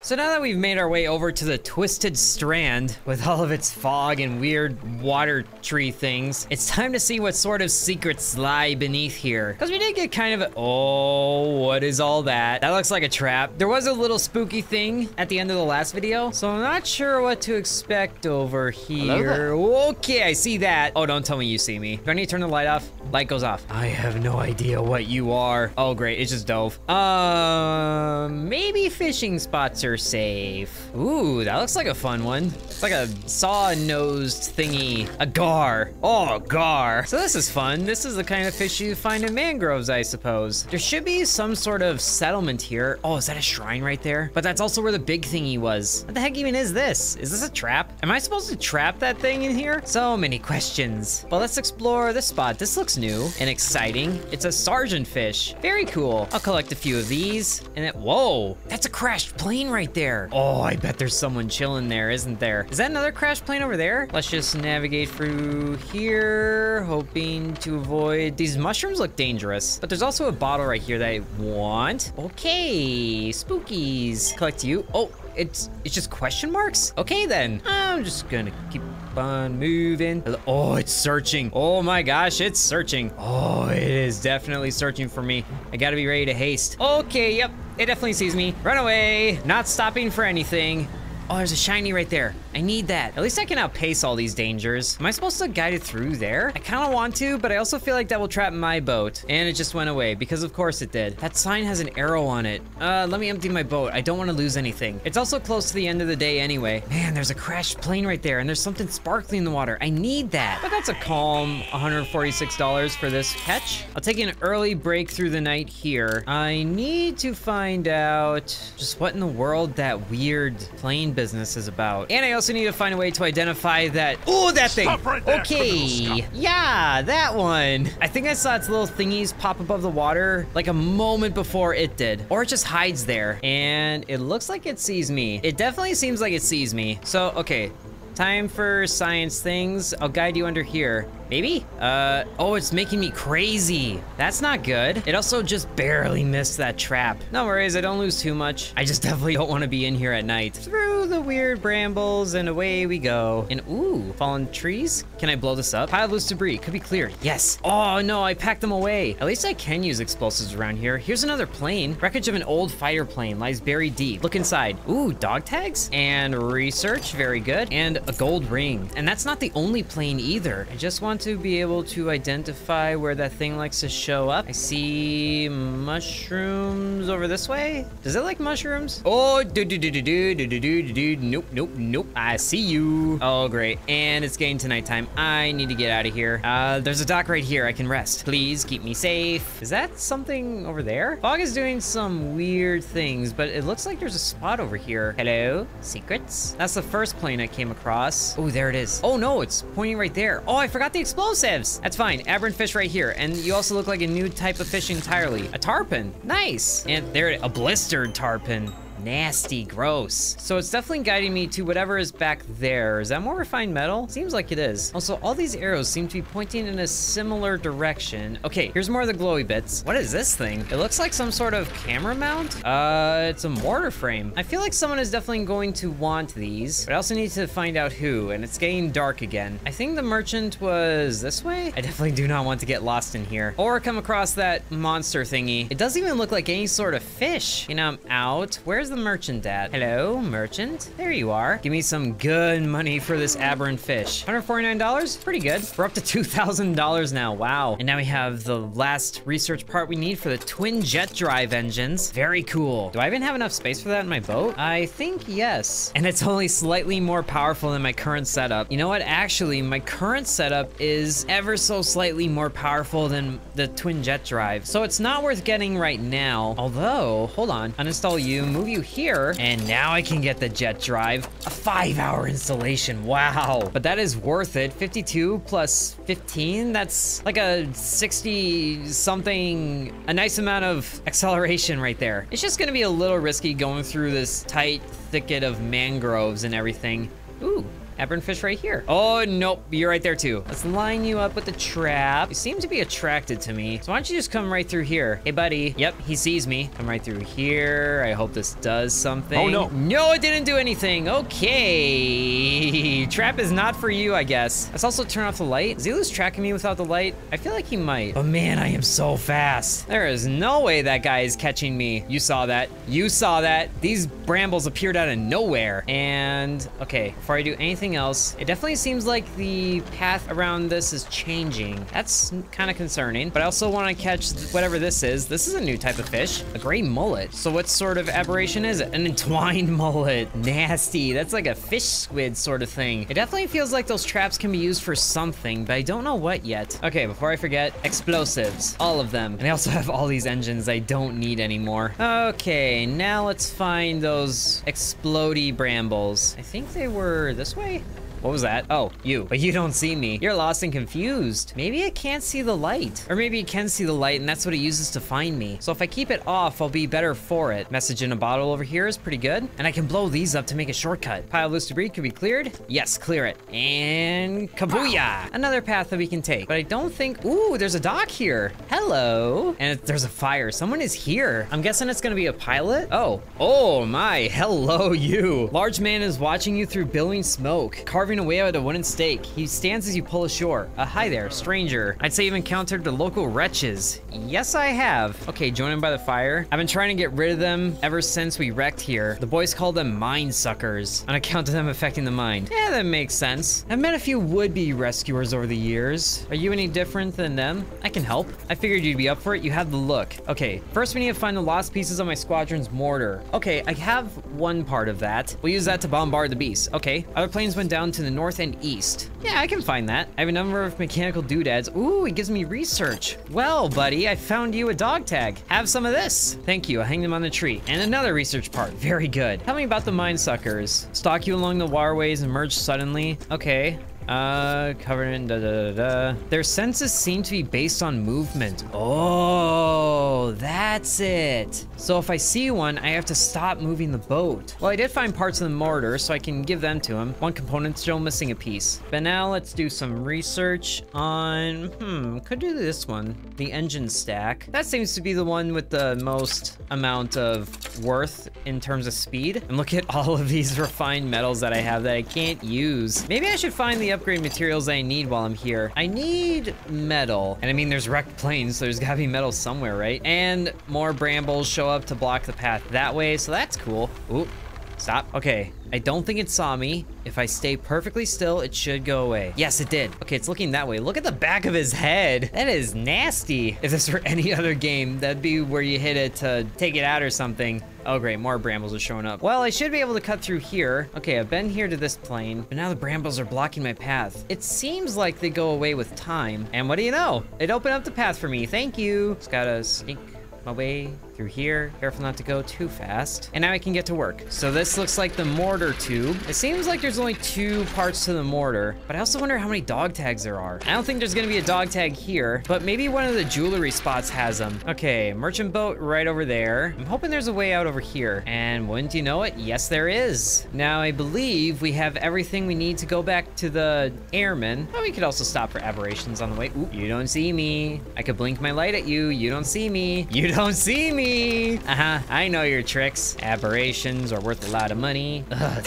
So now that we've made our way over to the Twisted Strand with all of its fog and weird water tree things, it's time to see what sort of secrets lie beneath here. Because we did get kind of a, oh, what is all that? That looks like a trap. There was a little spooky thing at the end of the last video, so I'm not sure what to expect over here. Okay, I see that. Oh, don't tell me you see me. Do I need to turn the light off? Light goes off. I have no idea what you are. Oh, great, it just dove. Um, maybe fishing spots are safe. Ooh, that looks like a fun one. It's like a saw-nosed thingy. A gar. Oh, gar. So this is fun. This is the kind of fish you find in mangroves, I suppose. There should be some sort of settlement here. Oh, is that a shrine right there? But that's also where the big thingy was. What the heck even is this? Is this a trap? Am I supposed to trap that thing in here? So many questions. Well, let's explore this spot. This looks new and exciting. It's a sergeant fish. Very cool. I'll collect a few of these. And then, whoa, that's a crashed plane right there. Oh, I bet there's someone chilling there, isn't there? Is that another crash plane over there? Let's just navigate through here, hoping to avoid... These mushrooms look dangerous, but there's also a bottle right here that I want. Okay, spookies. Collect you. Oh, it's it's just question marks? Okay then. I'm just gonna keep on moving. Oh, it's searching. Oh my gosh, it's searching. Oh, it is definitely searching for me. I gotta be ready to haste. Okay, yep, it definitely sees me. Run away. Not stopping for anything. Oh, there's a shiny right there. I need that. At least I can outpace all these dangers. Am I supposed to guide it through there? I kind of want to, but I also feel like that will trap my boat. And it just went away, because of course it did. That sign has an arrow on it. Uh, let me empty my boat. I don't want to lose anything. It's also close to the end of the day anyway. Man, there's a crashed plane right there, and there's something sparkling in the water. I need that. But that's a calm $146 for this catch. I'll take an early break through the night here. I need to find out just what in the world that weird plane business is about. And I also need to find a way to identify that. Oh, that thing. right there, okay. Yeah, that one. I think I saw its little thingies pop above the water like a moment before it did. Or it just hides there. And it looks like it sees me. It definitely seems like it sees me. So, okay. Time for science things. I'll guide you under here. Maybe? Uh, oh, it's making me crazy. That's not good. It also just barely missed that trap. No worries, I don't lose too much. I just definitely don't want to be in here at night. Through the weird brambles and away we go. And ooh, fallen trees? Can I blow this up? Pile of loose debris, could be cleared. Yes. Oh no, I packed them away. At least I can use explosives around here. Here's another plane. Wreckage of an old fighter plane lies buried deep. Look inside. Ooh, dog tags? And research, very good. And a gold ring. And that's not the only plane either. I just want to be able to identify where that thing likes to show up. I see mushrooms over this way. Does it like mushrooms? Oh, do do do do do do do do do. Nope, nope, nope. I see you. Oh, great. And it's getting to nighttime. I need to get out of here. Uh, there's a dock right here. I can rest. Please keep me safe. Is that something over there? Fog is doing some weird things, but it looks like there's a spot over here. Hello? Secrets? That's the first plane I came across. Oh, there it is. Oh no, it's pointing right there. Oh, I forgot the explosives. That's fine. Aberrant fish right here. And you also look like a new type of fish entirely. A tarpon. Nice. And there, a blistered tarpon. Nasty, gross. So it's definitely guiding me to whatever is back there. Is that more refined metal? Seems like it is. Also, all these arrows seem to be pointing in a similar direction. Okay, here's more of the glowy bits. What is this thing? It looks like some sort of camera mount. Uh, it's a mortar frame. I feel like someone is definitely going to want these, but I also need to find out who, and it's getting dark again. I think the merchant was this way? I definitely do not want to get lost in here or come across that monster thingy. It doesn't even look like any sort of fish. You know, I'm out. Where's the merchant at? Hello, merchant? There you are. Give me some good money for this aberrant fish. $149? Pretty good. We're up to $2,000 now. Wow. And now we have the last research part we need for the twin jet drive engines. Very cool. Do I even have enough space for that in my boat? I think yes. And it's only slightly more powerful than my current setup. You know what? Actually, my current setup is ever so slightly more powerful than the twin jet drive. So it's not worth getting right now. Although, hold on. Uninstall you, move you here, and now I can get the jet drive. A five hour installation, wow. But that is worth it. 52 plus 15, that's like a 60 something, a nice amount of acceleration right there. It's just gonna be a little risky going through this tight thicket of mangroves and everything. Ooh, Aberrant fish right here. Oh, nope. You're right there too. Let's line you up with the trap. You seem to be attracted to me. So why don't you just come right through here? Hey, buddy. Yep, he sees me. Come right through here. I hope this does something. Oh, no. No, it didn't do anything. Okay. Trap is not for you, I guess. Let's also turn off the light. Is Zilu's tracking me without the light. I feel like he might. But man, I am so fast. There is no way that guy is catching me. You saw that. You saw that. These brambles appeared out of nowhere. And okay, before I do anything else, it definitely seems like the path around this is changing. That's kind of concerning, but I also want to catch whatever this is. This is a new type of fish, a gray mullet. So what sort of aberration is it? An entwined mullet. Nasty. That's like a fish squid sort of thing. It definitely feels like those traps can be used for something, but I don't know what yet. Okay, before I forget, explosives. All of them. And I also have all these engines I don't need anymore. Okay, now let's find those explody brambles. I think they were this way? What was that? Oh, you. But you don't see me. You're lost and confused. Maybe I can't see the light. Or maybe it can see the light and that's what it uses to find me. So if I keep it off, I'll be better for it. Message in a bottle over here is pretty good. And I can blow these up to make a shortcut. Pile of loose debris could be cleared. Yes, clear it. And kabooyah! Another path that we can take. But I don't think... Ooh, there's a dock here. Hello. And there's a fire. Someone is here. I'm guessing it's gonna be a pilot. Oh. Oh my. Hello, you. Large man is watching you through billowing smoke. Carving away at a wooden stake. He stands as you pull ashore. Uh, hi there, stranger. I'd say you've encountered the local wretches. Yes, I have. Okay, joining by the fire. I've been trying to get rid of them ever since we wrecked here. The boys call them mind suckers on account of them affecting the mind. Yeah, that makes sense. I've met a few would-be rescuers over the years. Are you any different than them? I can help. I figured you'd be up for it. You have the look. Okay, first we need to find the lost pieces of my squadron's mortar. Okay, I have one part of that. We'll use that to bombard the beast. Okay, other planes went down to the north and east. Yeah, I can find that. I have a number of mechanical doodads. Ooh, it gives me research. Well, buddy, I found you a dog tag. Have some of this. Thank you, I'll hang them on the tree. And another research part, very good. Tell me about the mind suckers. Stalk you along the waterways and merge suddenly. Okay, uh, da da da da. Their senses seem to be based on movement. Oh, that's it. So if I see one, I have to stop moving the boat. Well, I did find parts of the mortar, so I can give them to him. One component's still missing a piece. But now let's do some research on, hmm, could do this one. The engine stack. That seems to be the one with the most amount of worth in terms of speed. And look at all of these refined metals that I have that I can't use. Maybe I should find the upgrade materials I need while I'm here. I need metal. And I mean, there's wrecked planes, so there's gotta be metal somewhere, right? And more brambles show up to block the path that way, so that's cool. Ooh, stop. Okay, I don't think it saw me. If I stay perfectly still, it should go away. Yes, it did. Okay, it's looking that way. Look at the back of his head. That is nasty. If this were any other game, that'd be where you hit it to take it out or something. Oh great, more brambles are showing up. Well, I should be able to cut through here. Okay, I've been here to this plane, but now the brambles are blocking my path. It seems like they go away with time. And what do you know? It opened up the path for me. Thank you. It's got a sneak my way through here. Careful not to go too fast. And now I can get to work. So this looks like the mortar tube. It seems like there's only two parts to the mortar, but I also wonder how many dog tags there are. I don't think there's gonna be a dog tag here, but maybe one of the jewelry spots has them. Okay, merchant boat right over there. I'm hoping there's a way out over here. And wouldn't you know it? Yes, there is. Now, I believe we have everything we need to go back to the airmen. But we could also stop for aberrations on the way. Ooh, you don't see me. I could blink my light at you. You don't see me. You don't see me. Uh-huh, I know your tricks. Aberrations are worth a lot of money. Ugh.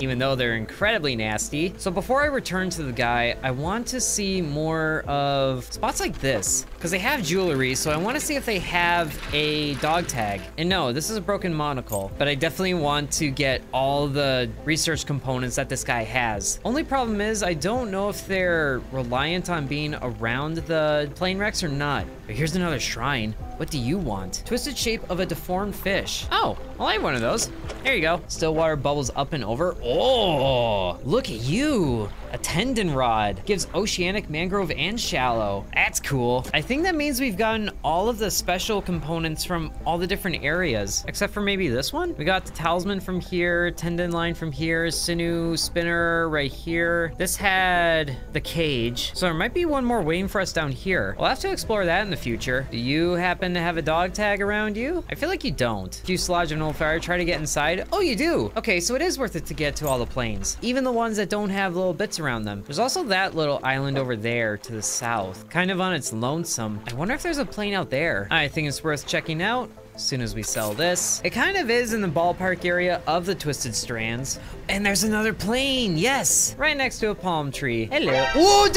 Even though they're incredibly nasty. So before I return to the guy, I want to see more of spots like this. Because they have jewelry, so I want to see if they have a dog tag. And no, this is a broken monocle. But I definitely want to get all the research components that this guy has. Only problem is, I don't know if they're reliant on being around the plane wrecks or not. But here's another shrine. What do you want? Twisted shape of a deformed fish. Oh, well, I have one of those. There you go. Still water bubbles up and over. Oh, look at you. A tendon rod gives oceanic, mangrove, and shallow. That's cool. I think that means we've gotten all of the special components from all the different areas, except for maybe this one. We got the talisman from here, tendon line from here, sinew spinner right here. This had the cage, so there might be one more waiting for us down here. We'll have to explore that in the future. Do you happen happen to have a dog tag around you? I feel like you don't. You slodge an old fire. try to get inside. Oh, you do. Okay, so it is worth it to get to all the planes. Even the ones that don't have little bits around them. There's also that little island over there to the south. Kind of on its lonesome. I wonder if there's a plane out there. I think it's worth checking out as soon as we sell this. It kind of is in the ballpark area of the Twisted Strands. And there's another plane, yes! Right next to a palm tree. Hello. Whoa,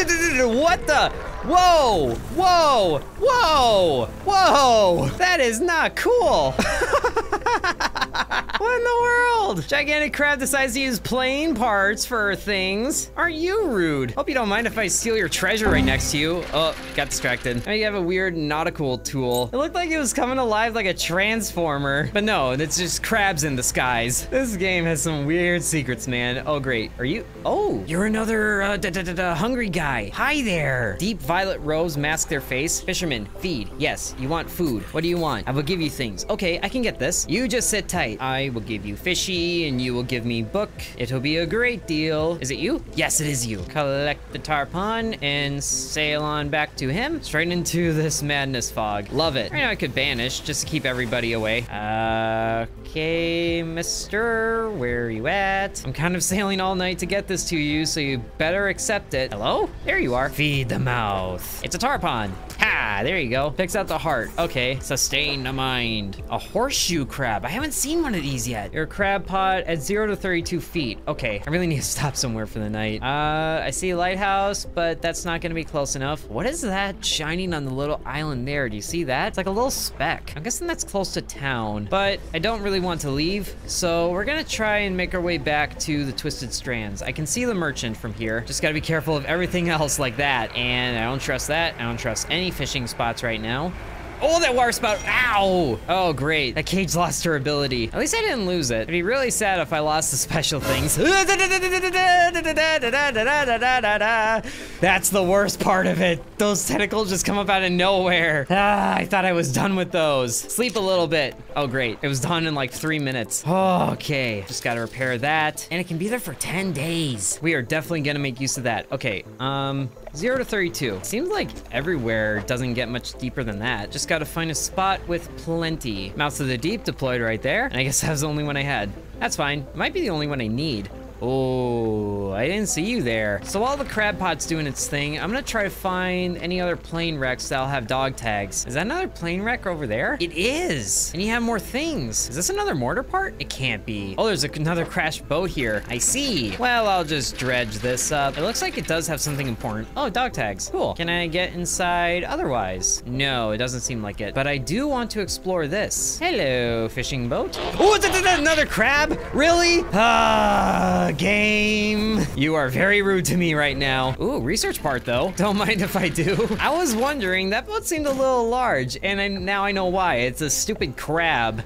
what the? Whoa, whoa, whoa, whoa! That is not cool! what in the world? Gigantic crab decides to use plane parts for things. Are you rude? Hope you don't mind if I steal your treasure right next to you. Oh, got distracted. Now you have a weird nautical tool. It looked like it was coming alive like a transformer. But no, it's just crabs in the skies. This game has some weird secrets, man. Oh, great. Are you? Oh, you're another uh, da, da, da, hungry guy. Hi there. Deep violet robes mask their face. Fisherman, feed. Yes, you want food. What do you want? I will give you things. Okay, I can get this. You just sit tight. I will give you fishy and you will give me book. It'll be a great deal. Is it you? Yes, it is you. Collect the tarpon and sail on back to him. Straight into this madness fog. Love it. Right now I could banish just to keep everybody away. Okay, mister, where are you at? I'm kind of sailing all night to get this to you, so you better accept it. Hello? There you are. Feed the mouth. It's a tarpon. Ha, there you go. Picks out the heart. Okay, sustain the mind. A horseshoe crab. I haven't seen one of these yet. Your crab pot at zero to 32 feet. Okay, I really need to stop somewhere for the night. Uh, I see a lighthouse, but that's not gonna be close enough. What is that shining on the little island there? Do you see that? It's like a little speck. I'm guessing that's close to town, but I don't really want to leave. So we're gonna try and make our way back to the Twisted Strands. I can see the merchant from here. Just gotta be careful of everything else like that. And I don't trust that. I don't trust any fishing spots right now. Oh, that water spout. Ow. Oh, great. That cage lost her ability. At least I didn't lose it. It'd be really sad if I lost the special things. That's the worst part of it. Those tentacles just come up out of nowhere. Ah, I thought I was done with those. Sleep a little bit. Oh, great. It was done in like three minutes. okay. Just gotta repair that. And it can be there for 10 days. We are definitely gonna make use of that. Okay, um, 0 to 32. Seems like everywhere doesn't get much deeper than that. Just gotta find a spot with plenty. Mouths of the Deep deployed right there. And I guess that was the only one I had. That's fine. Might be the only one I need. Oh, I didn't see you there. So while the crab pot's doing its thing, I'm gonna try to find any other plane wrecks that'll have dog tags. Is that another plane wreck over there? It is. And you have more things. Is this another mortar part? It can't be. Oh, there's another crashed boat here. I see. Well, I'll just dredge this up. It looks like it does have something important. Oh, dog tags. Cool. Can I get inside otherwise? No, it doesn't seem like it. But I do want to explore this. Hello, fishing boat. Oh, another crab? Really? Ah game. You are very rude to me right now. Ooh, research part though. Don't mind if I do. I was wondering, that boat seemed a little large, and I, now I know why. It's a stupid crab.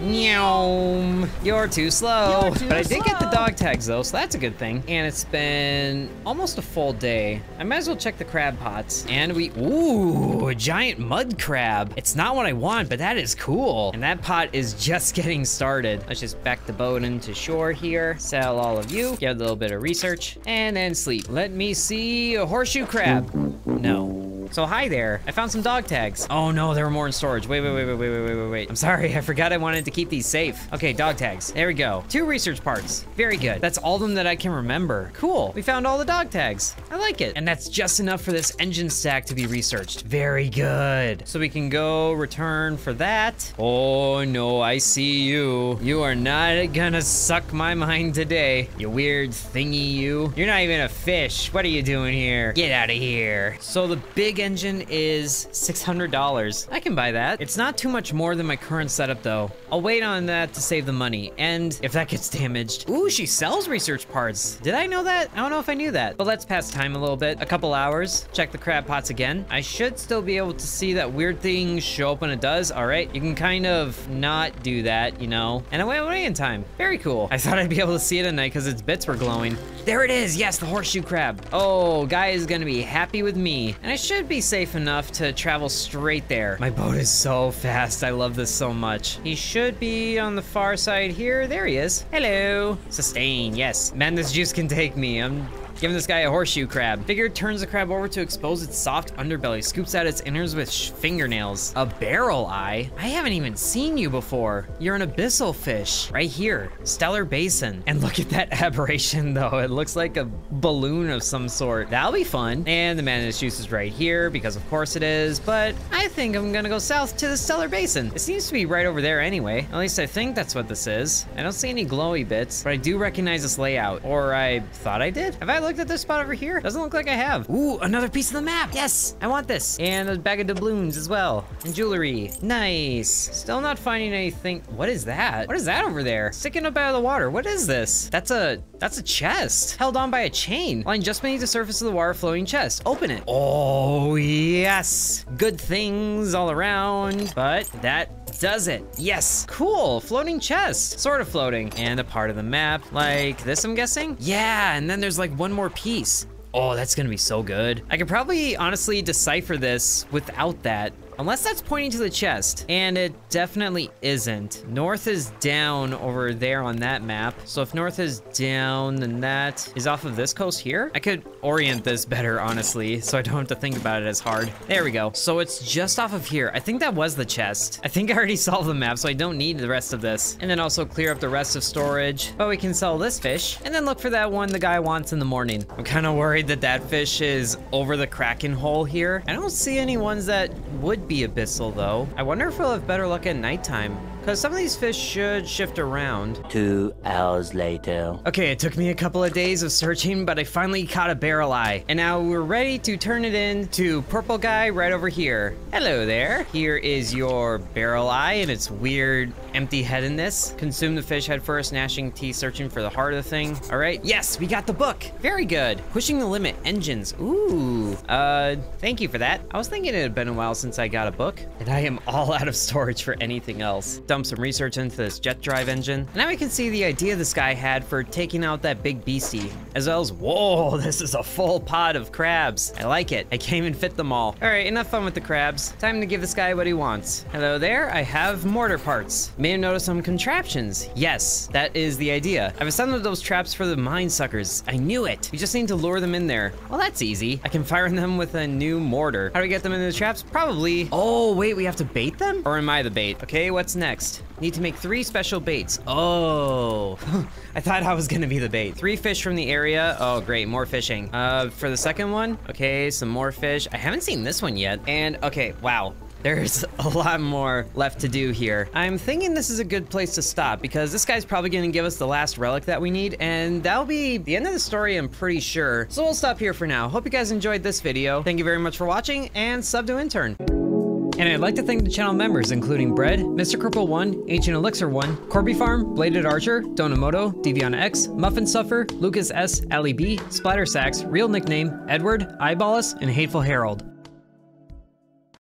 Meow. You're too slow. You're too but I did slow. get the dog tags though, so that's a good thing. And it's been almost a full day. I might as well check the crab pots. And we, ooh, a giant mud crab. It's not what I want, but that is cool. And that pot is just getting started. Let's just back the boat into shore here. Sell all of you. Get a little bit of research and then sleep. Let me see a horseshoe crab. No. So hi there. I found some dog tags. Oh no, there were more in storage. Wait, wait, wait, wait, wait, wait, wait, wait. I'm sorry. I forgot I wanted to keep these safe. Okay, dog tags. There we go. Two research parts. Very good. That's all of them that I can remember. Cool. We found all the dog tags. I like it. And that's just enough for this engine stack to be researched. Very good. So we can go return for that. Oh no, I see you. You are not gonna suck my mind today. You weird thingy you. You're not even a fish. What are you doing here? Get out of here. So the big engine is $600. I can buy that. It's not too much more than my current setup though. I'll wait on that to save the money. And if that gets damaged, ooh, she sells research parts. Did I know that? I don't know if I knew that, but let's pass time a little bit. A couple hours, check the crab pots again. I should still be able to see that weird thing show up when it does. All right, you can kind of not do that, you know? And I went away in time. Very cool. I thought I'd be able to see it at night because its bits were glowing. There it is. Yes, the horseshoe crab. Oh, guy is gonna be happy with me. And I should be safe enough to travel straight there. My boat is so fast. I love this so much. He should be on the far side here. There he is. Hello. Sustain. Yes. Man, this juice can take me. I'm Giving this guy a horseshoe crab. Figure turns the crab over to expose its soft underbelly, scoops out its innards with fingernails. A barrel eye? I haven't even seen you before. You're an abyssal fish. Right here. Stellar basin. And look at that aberration though. It looks like a balloon of some sort. That'll be fun. And the mantis juice is right here because of course it is. But I think I'm gonna go south to the stellar basin. It seems to be right over there anyway. At least I think that's what this is. I don't see any glowy bits, but I do recognize this layout. Or I thought I did. Have I looked at this spot over here? Doesn't look like I have. Ooh, another piece of the map. Yes, I want this. And a bag of doubloons as well. And jewelry. Nice. Still not finding anything. What is that? What is that over there? Sticking up out of the water. What is this? That's a that's a chest held on by a chain lying just beneath the surface of the water floating chest. Open it. Oh, yes. Good things all around, but that does it. Yes. Cool. Floating chest. Sort of floating. And a part of the map like this, I'm guessing? Yeah, and then there's like one more piece. Oh, that's gonna be so good. I could probably honestly decipher this without that. Unless that's pointing to the chest. And it definitely isn't. North is down over there on that map. So if north is down, then that is off of this coast here. I could orient this better, honestly, so I don't have to think about it as hard. There we go. So it's just off of here. I think that was the chest. I think I already solved the map, so I don't need the rest of this. And then also clear up the rest of storage. But we can sell this fish and then look for that one the guy wants in the morning. I'm kind of worried that that fish is over the Kraken hole here. I don't see any ones that would be abyssal though. I wonder if we'll have better luck at nighttime. Because some of these fish should shift around. Two hours later. Okay, it took me a couple of days of searching, but I finally caught a barrel eye. And now we're ready to turn it in to purple guy right over here. Hello there. Here is your barrel eye and its weird empty headedness. Consume the fish head first, gnashing teeth, searching for the heart of the thing. All right, yes, we got the book. Very good. Pushing the limit, engines. Ooh, uh, thank you for that. I was thinking it had been a while since I got a book, and I am all out of storage for anything else. Dump some research into this jet drive engine. And now we can see the idea this guy had for taking out that big beastie, as well as, whoa, this is a full pod of crabs. I like it. I can't even fit them all. All right, enough fun with the crabs. Time to give this guy what he wants. Hello there, I have mortar parts. May have noticed some contraptions. Yes, that is the idea. I've assembled those traps for the mind suckers. I knew it. We just need to lure them in there. Well, that's easy. I can fire them with a new mortar. How do we get them into the traps? Probably. Oh, wait, we have to bait them? Or am I the bait? Okay, what's next? Need to make three special baits. Oh, I thought I was gonna be the bait. Three fish from the area. Oh, great, more fishing. Uh, for the second one, okay, some more fish. I haven't seen this one yet. And okay, wow, there's a lot more left to do here. I'm thinking this is a good place to stop because this guy's probably gonna give us the last relic that we need and that'll be the end of the story, I'm pretty sure. So we'll stop here for now. Hope you guys enjoyed this video. Thank you very much for watching and sub to intern. And I'd like to thank the channel members, including Bread, Mr. Cripple 1, Ancient Elixir 1, Corby Farm, Bladed Archer, Donamoto, Devion X, Muffin Suffer, Lucas S, Ali B, Splatter Sacks, Real Nickname, Edward, Eyeballus, and Hateful Herald.